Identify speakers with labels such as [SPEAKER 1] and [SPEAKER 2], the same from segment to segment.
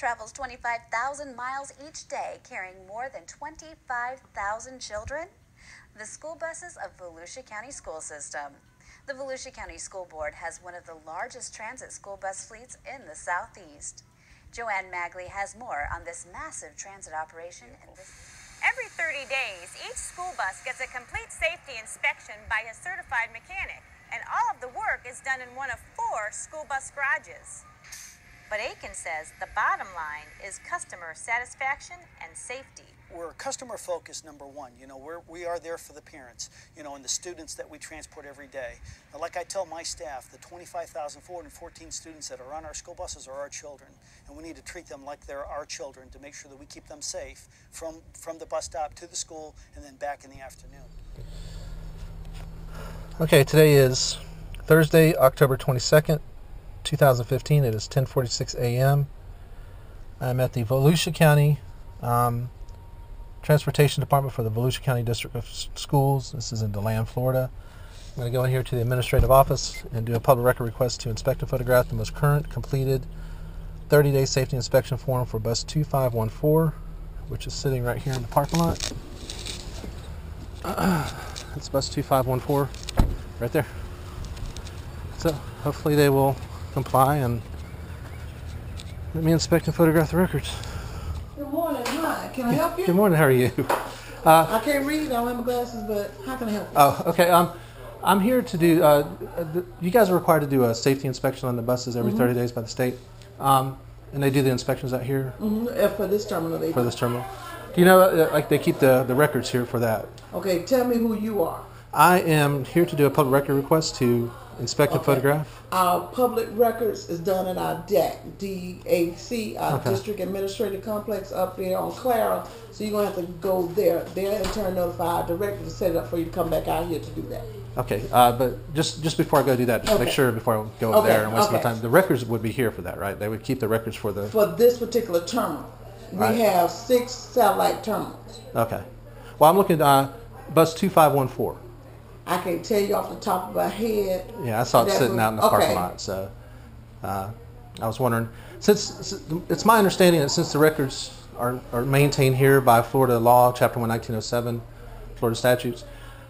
[SPEAKER 1] travels 25,000 miles each day, carrying more than 25,000 children? The school buses of Volusia County School System. The Volusia County School Board has one of the largest transit school bus fleets in the Southeast. Joanne Magley has more on this massive transit operation.
[SPEAKER 2] Every 30 days, each school bus gets a complete safety inspection by a certified mechanic, and all of the work is done in one of four school bus garages. But Aiken says the bottom line is customer satisfaction and safety.
[SPEAKER 3] we're customer focused number one. You know we're, we are there for the parents you know and the students that we transport every day. Now, like i tell my staff the 25414 students that are on our school buses are our children. And we need to treat them like they're our children to make sure that we keep them safe from from the bus stop to the school and then back in the afternoon.
[SPEAKER 4] Okay, today is Thursday, October 22nd, 2015. It is 10:46 a.m. I'm at the Volusia County um, Transportation Department for the Volusia County District of Schools. This is in DeLand, Florida. I'm going to go in here to the administrative office and do a public record request to inspect and photograph the most current completed 30-day safety inspection form for bus 2514, which is sitting right here in the parking lot. That's bus 2514 right there. So hopefully they will comply and let me inspect and photograph the records.
[SPEAKER 5] Good morning. Hi. Can I help you?
[SPEAKER 4] Good morning. How are you?
[SPEAKER 5] I can't read. I don't have my glasses, but how can I help you?
[SPEAKER 4] Oh, okay. Um, I'm here to do. Uh, you guys are required to do a safety inspection on the buses every 30 days by the state, um, and they do the inspections out here
[SPEAKER 5] Mhm, uh, For this terminal, they
[SPEAKER 4] for this terminal. Do you know, uh, like they keep the, the records here for that?
[SPEAKER 5] Okay, tell me who you are.
[SPEAKER 4] I am here to do a public record request to inspect and
[SPEAKER 5] Okay.
[SPEAKER 4] photograph.
[SPEAKER 5] Our public records is done in our DAC, D-A-C, our
[SPEAKER 4] Okay.
[SPEAKER 5] District Administrative Complex up there on Clara. So you're gonna have to go there. They'll in turn notify our director to set it up for you to come back out here to do that.
[SPEAKER 4] Okay, uh, but just just before I go do that, just make sure before I go
[SPEAKER 5] Okay,
[SPEAKER 4] there and waste my time. The records would be here for that, right? They would keep the records for the.
[SPEAKER 5] For this particular terminal, we
[SPEAKER 4] Right.
[SPEAKER 5] have six satellite terminals.
[SPEAKER 4] Okay. Well, I'm looking at uh, bus two five one four.
[SPEAKER 5] I can tell you off the top of my head.
[SPEAKER 4] Yeah, I saw it sitting out in the parking lot. So uh, I was wondering, since it's my understanding that since the records are, are maintained here by Florida law, Chapter One, 1907, Florida statutes,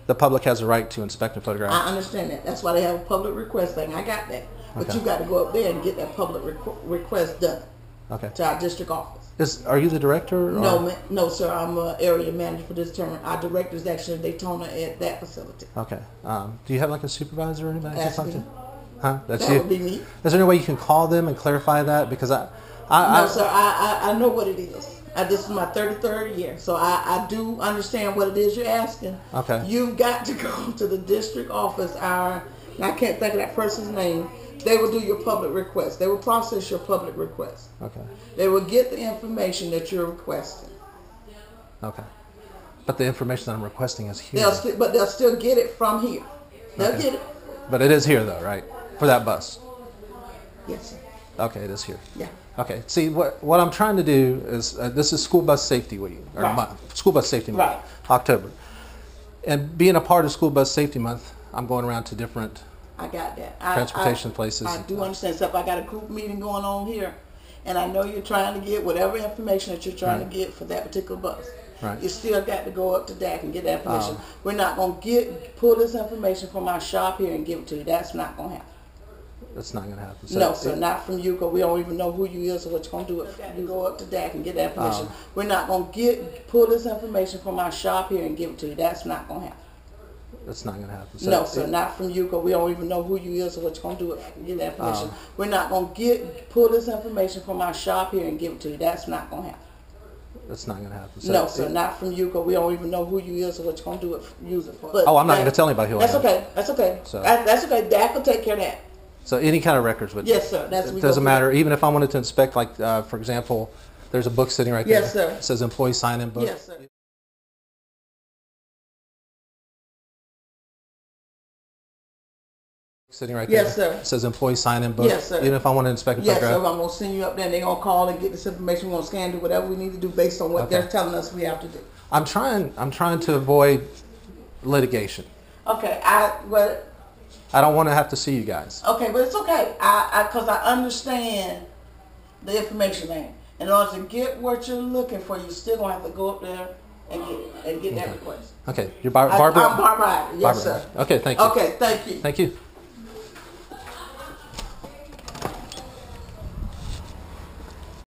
[SPEAKER 4] the public has a right to inspect and photograph.
[SPEAKER 5] I understand that. That's why they have a public request thing. I got that. But
[SPEAKER 4] Okay.
[SPEAKER 5] you got to go up there and get that public requ- request done
[SPEAKER 4] okay.
[SPEAKER 5] to our district office.
[SPEAKER 4] Is are you the director? Or?
[SPEAKER 5] No, ma- no, sir. I'm a area manager for this term. Our director is actually in Daytona at that facility.
[SPEAKER 4] Okay. Um, do you have like a supervisor or anybody? I can
[SPEAKER 5] Ask
[SPEAKER 4] talk
[SPEAKER 5] me.
[SPEAKER 4] Huh? That's
[SPEAKER 5] That
[SPEAKER 4] you.
[SPEAKER 5] would be me.
[SPEAKER 4] Is there any way you can call them and clarify that? Because I, I,
[SPEAKER 5] No,
[SPEAKER 4] I
[SPEAKER 5] sir. I, I, I know what it is. I, this is my 33rd year, so I, I do understand what it is you're asking.
[SPEAKER 4] Okay.
[SPEAKER 5] You've got to go to the district office. Our, and I can't think of that person's name. They will do your public request. They will process your public request.
[SPEAKER 4] okay,
[SPEAKER 5] They will get the information that you're requesting.
[SPEAKER 4] okay. But the information that I'm requesting is here.
[SPEAKER 5] They'll still, but they'll still get it from here. They'll
[SPEAKER 4] Okay.
[SPEAKER 5] get it.
[SPEAKER 4] But it is here though, right? For that bus.
[SPEAKER 5] Yes, sir.
[SPEAKER 4] Okay, it is here.
[SPEAKER 5] Yeah.
[SPEAKER 4] Okay. See, what what I'm trying to do is uh, this is School Bus Safety Week or
[SPEAKER 5] Right.
[SPEAKER 4] month, School Bus Safety Month,
[SPEAKER 5] Right.
[SPEAKER 4] October. And being a part of School Bus Safety Month, I'm going around to different.
[SPEAKER 5] I got that. I,
[SPEAKER 4] Transportation
[SPEAKER 5] I,
[SPEAKER 4] places.
[SPEAKER 5] I do understand. Except I got a group meeting going on here, and I know you're trying to get whatever information that you're trying
[SPEAKER 4] Right.
[SPEAKER 5] to get for that particular bus.
[SPEAKER 4] Right.
[SPEAKER 5] You still got to go up to DAC and get that information.
[SPEAKER 4] Um,
[SPEAKER 5] We're not gonna get pull this information from our shop here and give it to you. That's not gonna happen.
[SPEAKER 4] That's not going to happen. So
[SPEAKER 5] no, sir,
[SPEAKER 4] it-
[SPEAKER 5] not from you, because we don't even know who you is or what you're gonna do it. You go up to DAC and get that information.
[SPEAKER 4] Um,
[SPEAKER 5] We're not gonna get pull this information from our shop here and give it to you. That's not gonna happen.
[SPEAKER 4] That's not going to happen. So
[SPEAKER 5] No, sir,
[SPEAKER 4] it-
[SPEAKER 5] not from you, because we don't even know who you is or what you're gonna do it. For. Get that information.
[SPEAKER 4] Um,
[SPEAKER 5] We're not gonna get pull this information from our shop here and give it to you. That's not gonna happen.
[SPEAKER 4] That's not going to happen. So
[SPEAKER 5] no, sir,
[SPEAKER 4] it-
[SPEAKER 5] not from you, because we don't even know who you is or what you're gonna do it. Use it for. But
[SPEAKER 4] Oh, I'm not gonna tell anybody who I
[SPEAKER 5] That's okay. That's okay.
[SPEAKER 4] So-
[SPEAKER 5] That- that's okay. That will take care of that.
[SPEAKER 4] So any kind of records would.
[SPEAKER 5] Yes, sir. That's
[SPEAKER 4] It doesn't matter. Even if I wanted to inspect, like uh, for example, there's a book sitting right there.
[SPEAKER 5] Yes, sir.
[SPEAKER 4] It says employee sign-in book.
[SPEAKER 5] Yes, sir.
[SPEAKER 4] Sitting right
[SPEAKER 5] Yes,
[SPEAKER 4] there.
[SPEAKER 5] sir.
[SPEAKER 4] It says employee sign-in book.
[SPEAKER 5] Yes, sir.
[SPEAKER 4] Even if I want to inspect and
[SPEAKER 5] Yes, sir. I'm
[SPEAKER 4] photograph.
[SPEAKER 5] gonna send you up there. and They're gonna call and get this information. We're gonna scan, do whatever we need to do based on what
[SPEAKER 4] Okay.
[SPEAKER 5] they're telling us we have to do.
[SPEAKER 4] I'm trying. I'm trying to avoid litigation.
[SPEAKER 5] Okay, I well,
[SPEAKER 4] I don't want to have to see you guys.
[SPEAKER 5] okay, but it's okay. I, I, cause I understand the information thing. In order to get what you're looking for, you still gonna have to go up there and get and get that request.
[SPEAKER 4] Okay, you're Bar-
[SPEAKER 5] I-
[SPEAKER 4] Barbara.
[SPEAKER 5] I'm Barbara. Yes,
[SPEAKER 4] Barbara.
[SPEAKER 5] sir.
[SPEAKER 4] Okay, thank you.
[SPEAKER 5] Okay, thank you.
[SPEAKER 4] Thank you.